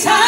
time.